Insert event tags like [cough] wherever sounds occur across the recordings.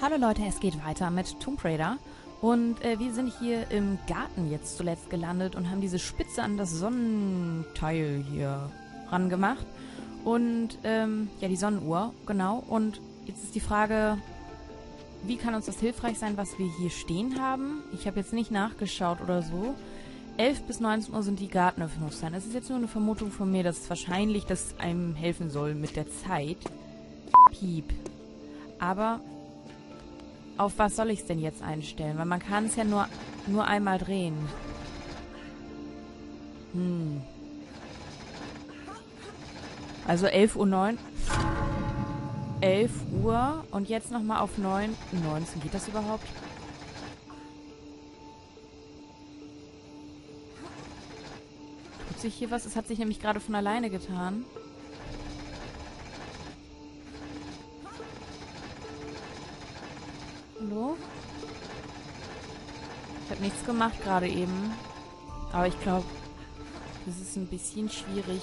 Hallo Leute, es geht weiter mit Tomb Raider. Und äh, wir sind hier im Garten jetzt zuletzt gelandet und haben diese Spitze an das Sonnenteil hier rangemacht. Und ähm, ja, die Sonnenuhr, genau. Und jetzt ist die Frage, wie kann uns das hilfreich sein, was wir hier stehen haben? Ich habe jetzt nicht nachgeschaut oder so. 11 bis 19 Uhr sind die Gartenöffnungszeiten. Das ist jetzt nur eine Vermutung von mir, dass es wahrscheinlich das einem helfen soll mit der Zeit. Piep. Aber auf was soll ich es denn jetzt einstellen? Weil man kann es ja nur, nur einmal drehen. Hm. Also 11 Uhr 9. 11 Uhr und jetzt nochmal auf 9. 19. Geht das überhaupt? Tut sich hier was? Es hat sich nämlich gerade von alleine getan. Hallo? Ich habe nichts gemacht gerade eben. Aber ich glaube, das ist ein bisschen schwierig.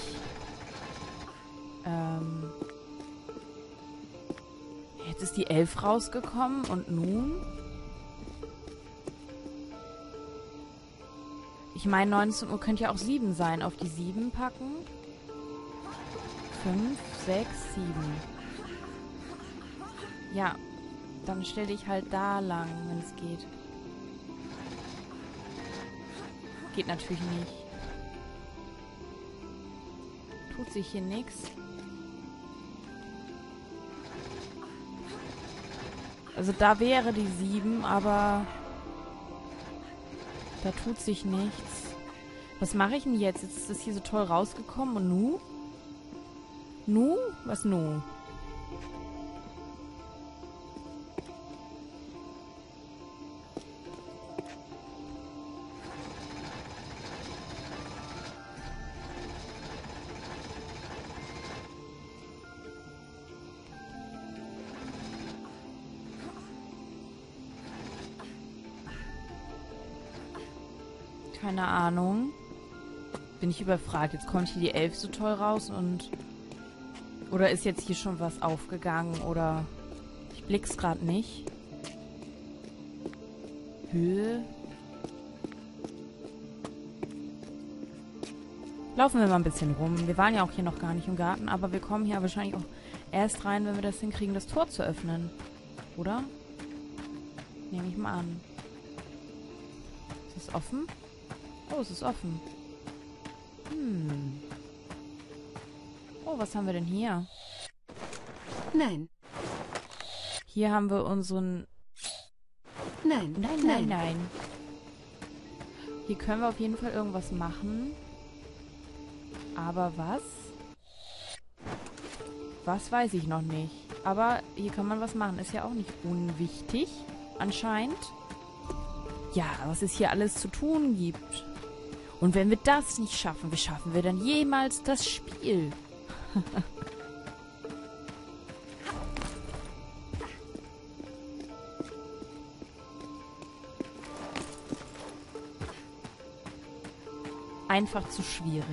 Ähm Jetzt ist die 11 rausgekommen und nun? Ich meine, 19 Uhr könnte ja auch 7 sein. Auf die 7 packen. 5, 6, 7. Ja, dann stell dich halt da lang, wenn es geht. Geht natürlich nicht. Tut sich hier nichts. Also da wäre die 7, aber da tut sich nichts. Was mache ich denn jetzt? Jetzt ist das hier so toll rausgekommen und nu? Nu? Was nu? Keine Ahnung. Bin ich überfragt. Jetzt kommt hier die Elf so toll raus und... Oder ist jetzt hier schon was aufgegangen oder... Ich blick's gerade nicht. Höhe. Laufen wir mal ein bisschen rum. Wir waren ja auch hier noch gar nicht im Garten, aber wir kommen hier wahrscheinlich auch erst rein, wenn wir das hinkriegen, das Tor zu öffnen. Oder? Nehme ich mal an. Ist es offen? Oh, es ist offen. Hm. Oh, was haben wir denn hier? Nein. Hier haben wir unseren... Nein, Nein, nein, nein. Hier können wir auf jeden Fall irgendwas machen. Aber was? Was weiß ich noch nicht. Aber hier kann man was machen. Ist ja auch nicht unwichtig, anscheinend. Ja, was es hier alles zu tun gibt. Und wenn wir das nicht schaffen, wie schaffen wir dann jemals das Spiel? [laughs] Einfach zu schwierig.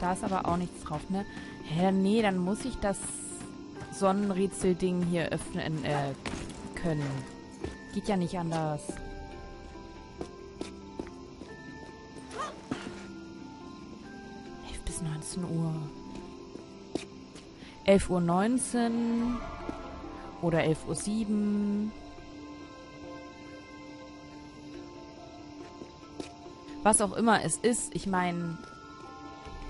Da ist aber auch nichts drauf, ne? Hä, nee, dann muss ich das Sonnenrätsel-Ding hier öffnen äh, können. Geht ja nicht anders. 11 Uhr 19 oder 11 Uhr 7. Was auch immer es ist, ich meine,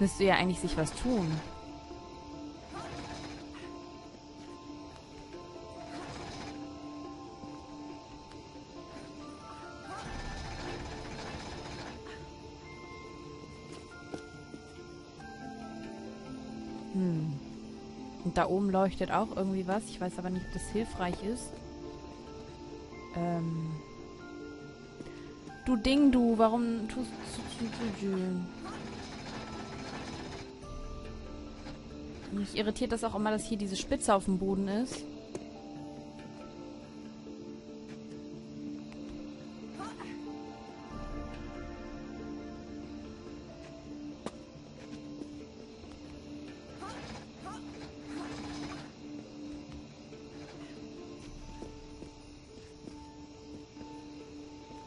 müsste ja eigentlich sich was tun. Da oben leuchtet auch irgendwie was. Ich weiß aber nicht, ob das hilfreich ist. Ähm. Du Ding, du, warum tust du... Mich irritiert das auch immer, dass hier diese Spitze auf dem Boden ist.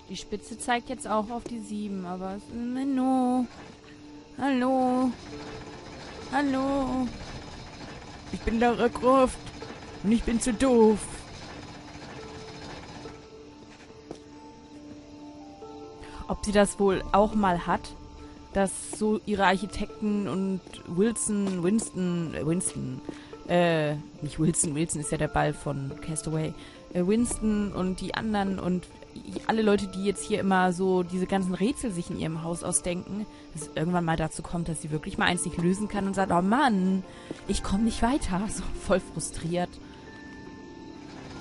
Die Spitze zeigt jetzt auch auf die 7, aber es ist Menno. Hallo. Hallo. Ich bin Lara Croft. Und ich bin zu doof. Ob sie das wohl auch mal hat, dass so ihre Architekten und Wilson, Winston, äh, Winston, äh, nicht Wilson, Wilson ist ja der Ball von Castaway, äh, Winston und die anderen und alle Leute, die jetzt hier immer so diese ganzen Rätsel sich in ihrem Haus ausdenken, dass es irgendwann mal dazu kommt, dass sie wirklich mal eins nicht lösen kann und sagt, oh Mann, ich komme nicht weiter. [laughs] So voll frustriert.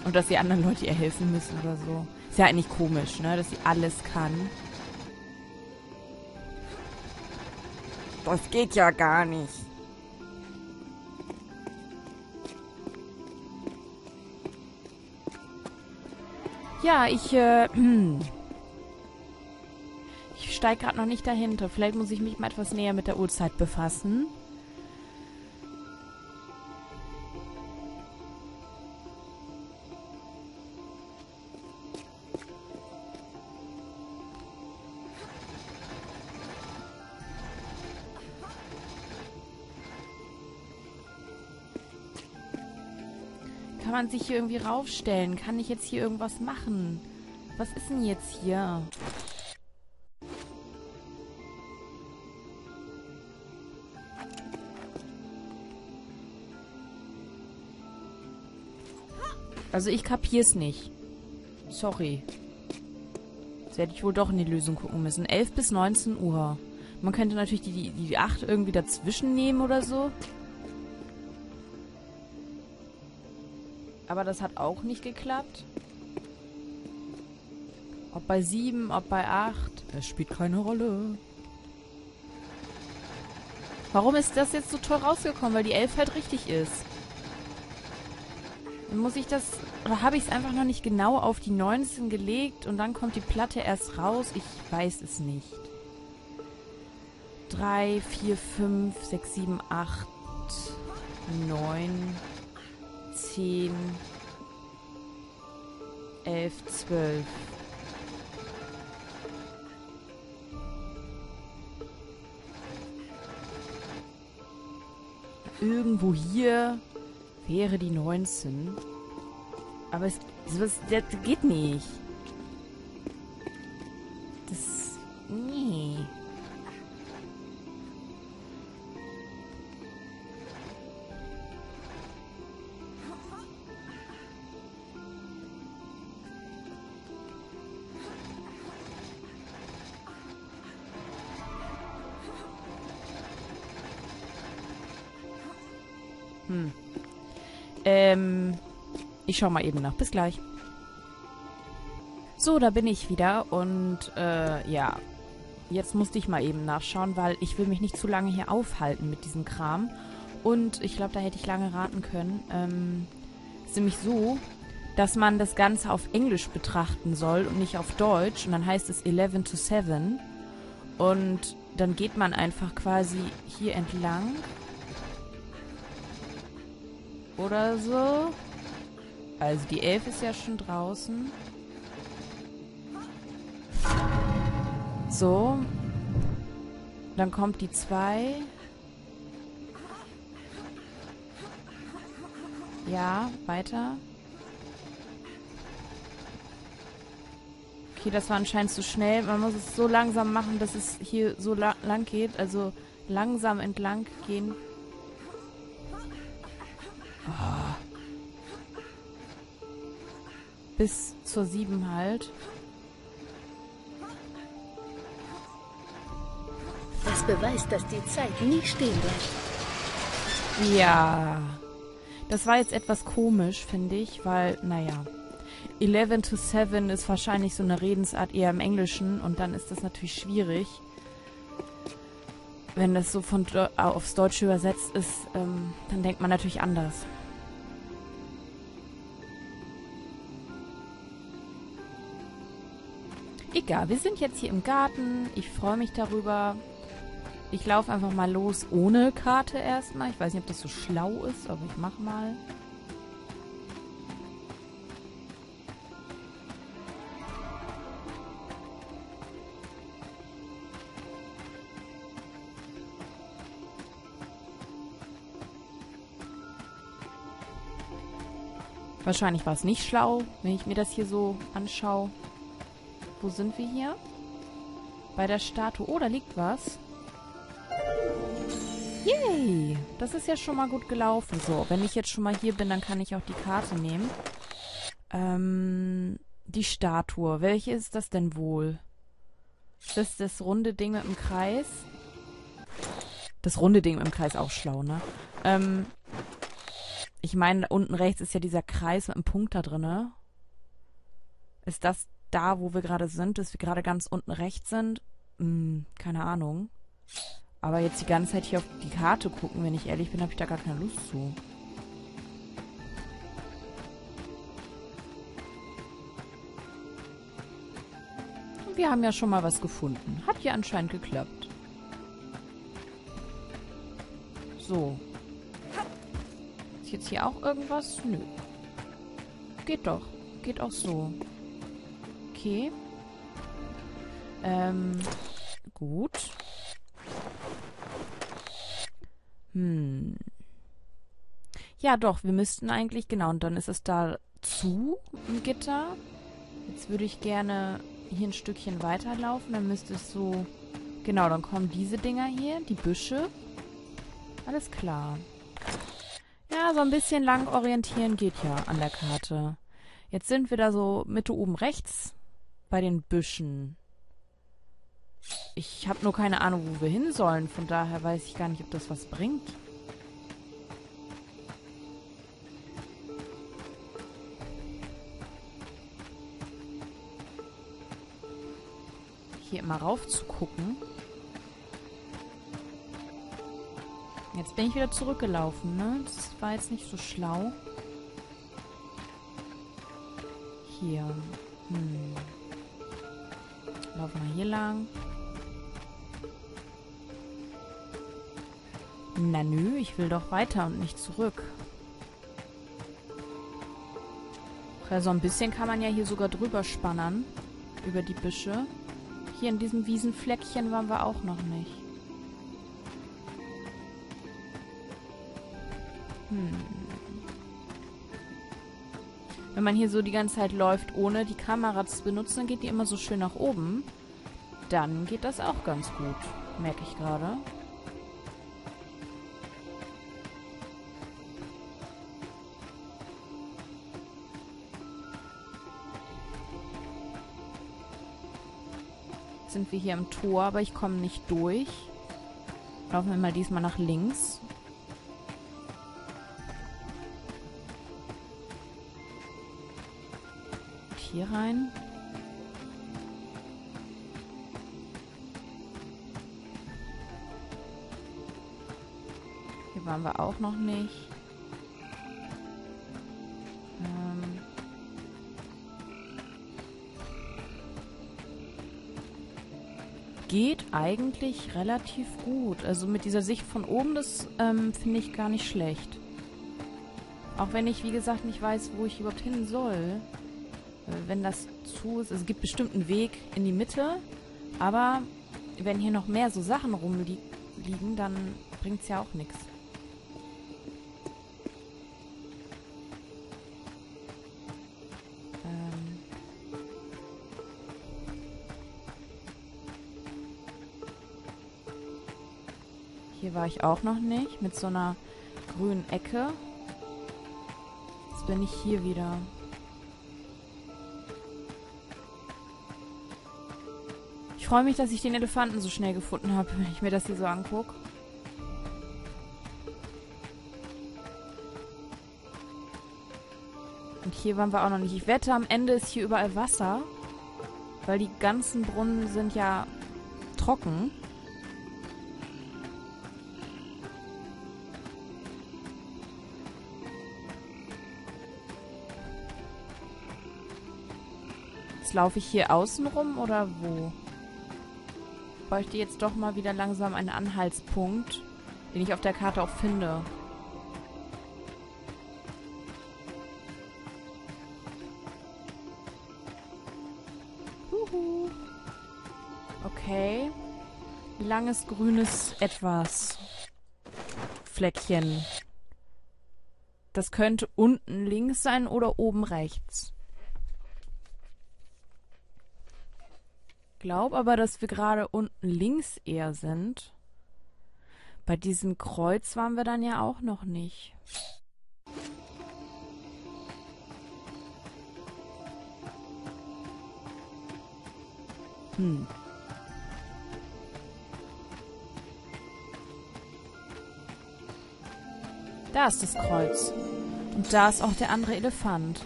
Und dass sie anderen Leute ihr helfen müssen oder so. Ist ja eigentlich komisch, ne? Dass sie alles kann. Das geht ja gar nicht. Ja, ich, äh, [clears throat] ich steige gerade noch nicht dahinter. Vielleicht muss ich mich mal etwas näher mit der Uhrzeit befassen. Kann man sich hier irgendwie raufstellen? Kann ich jetzt hier irgendwas machen? Was ist denn jetzt hier? Also ich kapier's nicht. Sorry. Jetzt werde ich wohl doch in die Lösung gucken müssen. 11 bis 19 Uhr. Man könnte natürlich die, die, die 8 irgendwie dazwischen nehmen oder so. Aber das hat auch nicht geklappt. Ob bei 7, ob bei 8. Es spielt keine Rolle. Warum ist das jetzt so toll rausgekommen? Weil die 11 halt richtig ist. Dann muss ich das... Oder habe ich es einfach noch nicht genau auf die 19 gelegt und dann kommt die Platte erst raus? Ich weiß es nicht. 3, 4, 5, 6, 7, 8, 9... 10, 11, 12. Irgendwo hier wäre die 19. Aber es, das, das geht nicht. Schau mal eben nach. Bis gleich. So, da bin ich wieder und äh, ja, jetzt musste ich mal eben nachschauen, weil ich will mich nicht zu lange hier aufhalten mit diesem Kram. Und ich glaube, da hätte ich lange raten können. Ähm, ist nämlich so, dass man das Ganze auf Englisch betrachten soll und nicht auf Deutsch. Und dann heißt es 11 to 7. Und dann geht man einfach quasi hier entlang oder so. Also die 11 ist ja schon draußen. So. Dann kommt die 2. Ja, weiter. Okay, das war anscheinend zu schnell. Man muss es so langsam machen, dass es hier so la lang geht. Also langsam entlang gehen. Bis zur 7 halt. Das beweist, dass die Zeit nie stehen bleibt. Ja. Das war jetzt etwas komisch, finde ich, weil, naja. 11 to 7 ist wahrscheinlich so eine Redensart eher im Englischen und dann ist das natürlich schwierig. Wenn das so von aufs Deutsche übersetzt ist, ähm, dann denkt man natürlich anders. Egal, wir sind jetzt hier im Garten. Ich freue mich darüber. Ich laufe einfach mal los ohne Karte erstmal. Ich weiß nicht, ob das so schlau ist, aber ich mache mal. Wahrscheinlich war es nicht schlau, wenn ich mir das hier so anschaue. Wo sind wir hier? Bei der Statue. Oh, da liegt was. Yay! Das ist ja schon mal gut gelaufen. So, wenn ich jetzt schon mal hier bin, dann kann ich auch die Karte nehmen. Ähm, die Statue. Welche ist das denn wohl? Ist das das runde Ding mit dem Kreis? Das runde Ding mit dem Kreis auch schlau, ne? Ähm, ich meine, unten rechts ist ja dieser Kreis mit einem Punkt da drin. Ist das da, wo wir gerade sind, dass wir gerade ganz unten rechts sind? Hm, keine Ahnung. Aber jetzt die ganze Zeit hier auf die Karte gucken, wenn ich ehrlich bin, habe ich da gar keine Lust zu. wir haben ja schon mal was gefunden. Hat ja anscheinend geklappt. So. Ist jetzt hier auch irgendwas? Nö. Geht doch. Geht auch so. Okay. Ähm, gut. Hm. Ja, doch, wir müssten eigentlich, genau, und dann ist es da zu, im Gitter. Jetzt würde ich gerne hier ein Stückchen weiterlaufen, dann müsste es so... Genau, dann kommen diese Dinger hier, die Büsche. Alles klar. Ja, so ein bisschen lang orientieren geht ja an der Karte. Jetzt sind wir da so Mitte oben rechts bei den Büschen. Ich habe nur keine Ahnung, wo wir hin sollen. Von daher weiß ich gar nicht, ob das was bringt. hier immer rauf zu gucken. Jetzt bin ich wieder zurückgelaufen, ne? Das war jetzt nicht so schlau. Hier. Hm. Laufen wir hier lang. Na nö, ich will doch weiter und nicht zurück. Ja, so ein bisschen kann man ja hier sogar drüber spannen. Über die Büsche. Hier in diesem Wiesenfleckchen waren wir auch noch nicht. Hm. Wenn man hier so die ganze Zeit läuft, ohne die Kamera zu benutzen, dann geht die immer so schön nach oben. Dann geht das auch ganz gut, merke ich gerade. sind wir hier im Tor, aber ich komme nicht durch. Laufen wir mal diesmal nach links. Hier rein. Hier waren wir auch noch nicht. geht eigentlich relativ gut. Also mit dieser Sicht von oben, das ähm, finde ich gar nicht schlecht. Auch wenn ich, wie gesagt, nicht weiß, wo ich überhaupt hin soll. Wenn das zu ist. Es gibt bestimmt einen Weg in die Mitte. Aber wenn hier noch mehr so Sachen rumliegen, dann bringt es ja auch nichts. Hier war ich auch noch nicht. Mit so einer grünen Ecke. Jetzt bin ich hier wieder. Freue mich, dass ich den Elefanten so schnell gefunden habe, [laughs] wenn ich mir das hier so angucke. Und hier waren wir auch noch nicht. Ich wette, am Ende ist hier überall Wasser. Weil die ganzen Brunnen sind ja trocken. Jetzt laufe ich hier außen rum oder wo? Bräuchte jetzt doch mal wieder langsam einen Anhaltspunkt, den ich auf der Karte auch finde. Huhu. Okay. Langes grünes Etwas. Fleckchen. Das könnte unten links sein oder oben rechts. Glaub aber, dass wir gerade unten links eher sind. Bei diesem Kreuz waren wir dann ja auch noch nicht. Hm. Da ist das Kreuz. Und da ist auch der andere Elefant.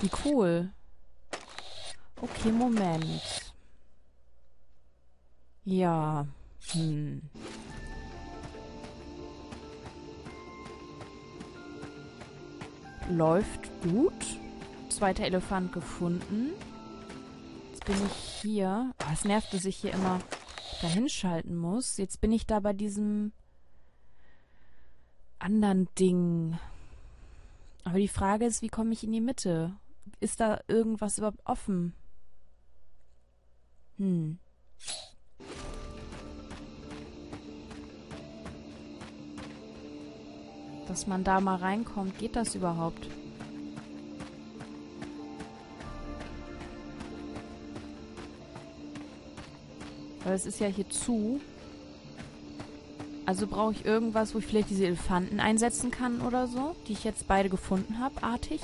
Wie cool. Okay, Moment. Ja. Hm. Läuft gut. Zweiter Elefant gefunden. Jetzt bin ich hier. Oh, es nervt, dass ich hier immer dahin schalten muss. Jetzt bin ich da bei diesem anderen Ding. Aber die Frage ist, wie komme ich in die Mitte? Ist da irgendwas überhaupt offen? Hm. Dass man da mal reinkommt, geht das überhaupt? Weil es ist ja hier zu. Also brauche ich irgendwas, wo ich vielleicht diese Elefanten einsetzen kann oder so, die ich jetzt beide gefunden habe, artig.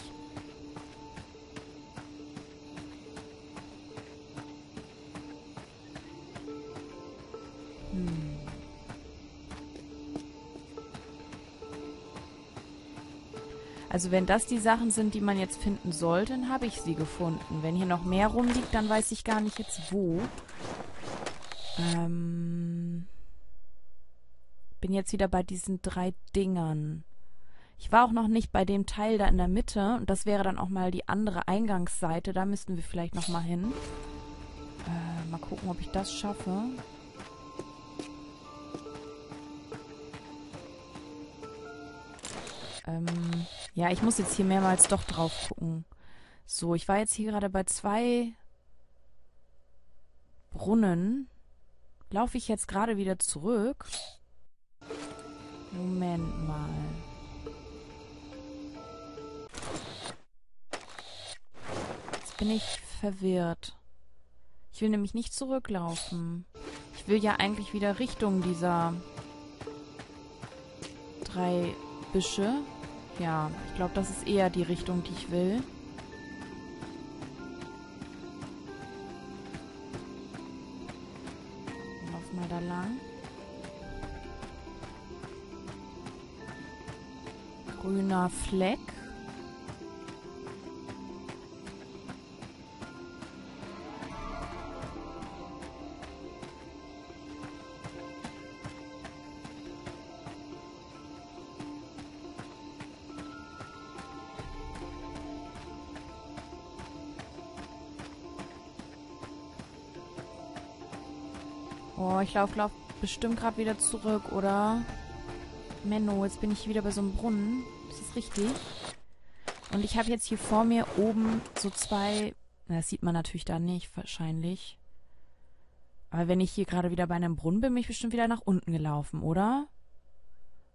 Also wenn das die Sachen sind, die man jetzt finden sollte, dann habe ich sie gefunden. Wenn hier noch mehr rumliegt, dann weiß ich gar nicht jetzt wo. Ähm bin jetzt wieder bei diesen drei Dingern. Ich war auch noch nicht bei dem Teil da in der Mitte und das wäre dann auch mal die andere Eingangsseite. Da müssten wir vielleicht noch mal hin. Äh, mal gucken, ob ich das schaffe. Ähm, ja, ich muss jetzt hier mehrmals doch drauf gucken. So, ich war jetzt hier gerade bei zwei Brunnen. Laufe ich jetzt gerade wieder zurück? Moment mal. Jetzt bin ich verwirrt. Ich will nämlich nicht zurücklaufen. Ich will ja eigentlich wieder Richtung dieser drei Büsche. Ja, ich glaube, das ist eher die Richtung, die ich will. Lauf mal da lang. grüner Fleck. Oh, ich laufe lauf bestimmt gerade wieder zurück, oder? Menno, jetzt bin ich wieder bei so einem Brunnen. Ist das richtig? Und ich habe jetzt hier vor mir oben so zwei... Das sieht man natürlich da nicht, wahrscheinlich. Aber wenn ich hier gerade wieder bei einem Brunnen bin, bin ich bestimmt wieder nach unten gelaufen, oder?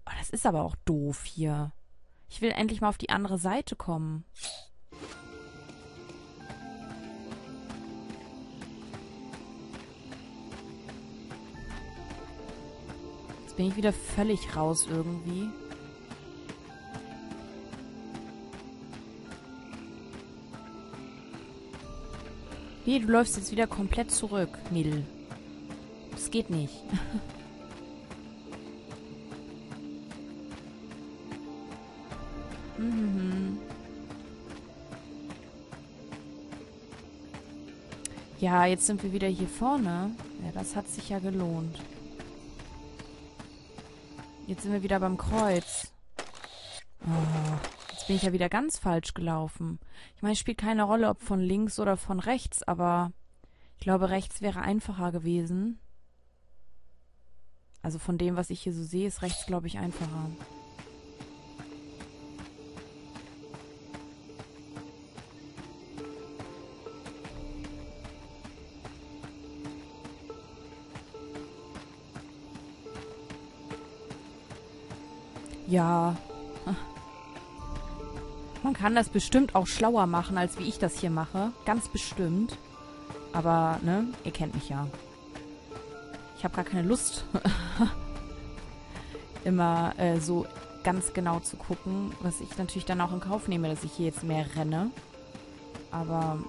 Oh, das ist aber auch doof hier. Ich will endlich mal auf die andere Seite kommen. Bin ich wieder völlig raus irgendwie. Wie, du läufst jetzt wieder komplett zurück, Nil. Das geht nicht. [laughs] Mhm. ja, jetzt sind wir wieder hier vorne. Ja, das hat sich ja gelohnt. Jetzt sind wir wieder beim Kreuz. Oh, jetzt bin ich ja wieder ganz falsch gelaufen. Ich meine, es spielt keine Rolle, ob von links oder von rechts, aber ich glaube, rechts wäre einfacher gewesen. Also von dem, was ich hier so sehe, ist rechts, glaube ich, einfacher. Ja. Man kann das bestimmt auch schlauer machen, als wie ich das hier mache. Ganz bestimmt. Aber, ne, ihr kennt mich ja. Ich habe gar keine Lust, [laughs] immer äh, so ganz genau zu gucken, was ich natürlich dann auch in Kauf nehme, dass ich hier jetzt mehr renne. Aber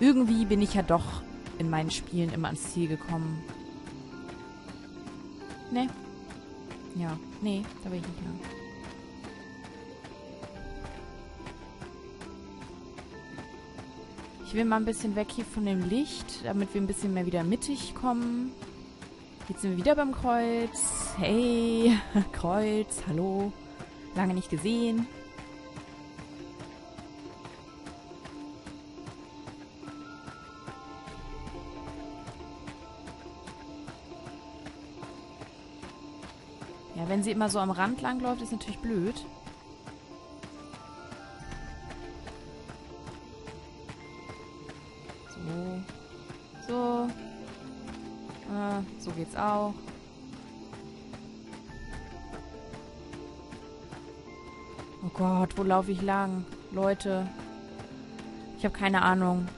irgendwie bin ich ja doch in meinen Spielen immer ans Ziel gekommen. Ne? Ja, nee, da will ich nicht lang. Ich will mal ein bisschen weg hier von dem Licht, damit wir ein bisschen mehr wieder mittig kommen. Jetzt sind wir wieder beim Kreuz. Hey, [laughs] Kreuz, hallo. Lange nicht gesehen. Ja, wenn sie immer so am Rand langläuft, ist natürlich blöd. so geht's auch. Oh Gott, wo laufe ich lang? Leute. Ich habe keine Ahnung.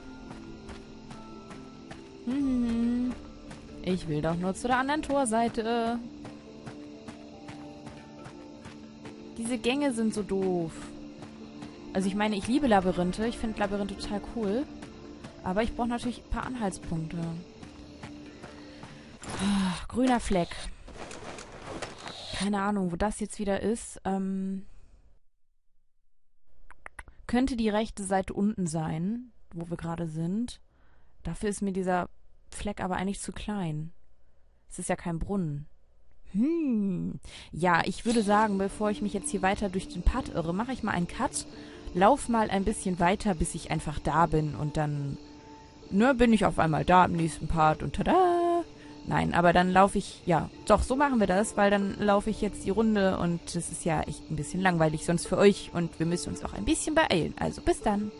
Hm, ich will doch nur zu der anderen Torseite. Diese Gänge sind so doof. Also ich meine, ich liebe Labyrinthe. Ich finde Labyrinthe total cool. Aber ich brauche natürlich ein paar Anhaltspunkte. Ach, grüner Fleck. Keine Ahnung, wo das jetzt wieder ist. Ähm, könnte die rechte Seite unten sein, wo wir gerade sind. Dafür ist mir dieser Fleck aber eigentlich zu klein. Es ist ja kein Brunnen. Hm. Ja, ich würde sagen, bevor ich mich jetzt hier weiter durch den Pad irre, mache ich mal einen Cut. Lauf mal ein bisschen weiter, bis ich einfach da bin und dann ne, bin ich auf einmal da im nächsten Part und tada! Nein, aber dann laufe ich, ja, doch, so machen wir das, weil dann laufe ich jetzt die Runde und das ist ja echt ein bisschen langweilig sonst für euch und wir müssen uns auch ein bisschen beeilen. Also bis dann.